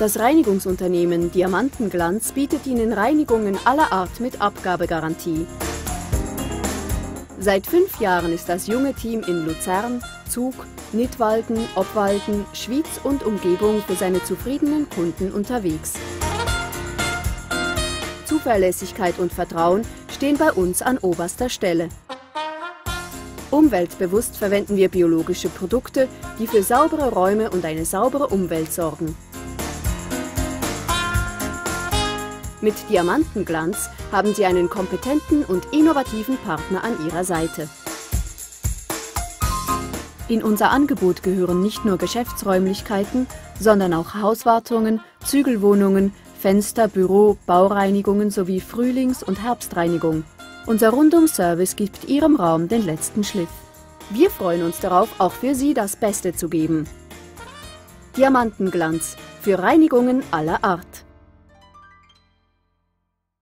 Das Reinigungsunternehmen Diamantenglanz bietet Ihnen Reinigungen aller Art mit Abgabegarantie. Seit fünf Jahren ist das junge Team in Luzern, Zug, Nidwalden, Obwalden, Schwyz und Umgebung für seine zufriedenen Kunden unterwegs. Zuverlässigkeit und Vertrauen stehen bei uns an oberster Stelle. Umweltbewusst verwenden wir biologische Produkte, die für saubere Räume und eine saubere Umwelt sorgen. Mit Diamantenglanz haben Sie einen kompetenten und innovativen Partner an Ihrer Seite. In unser Angebot gehören nicht nur Geschäftsräumlichkeiten, sondern auch Hauswartungen, Zügelwohnungen, Fenster, Büro, Baureinigungen sowie Frühlings- und Herbstreinigung. Unser Rundum-Service gibt Ihrem Raum den letzten Schliff. Wir freuen uns darauf, auch für Sie das Beste zu geben. Diamantenglanz für Reinigungen aller Art.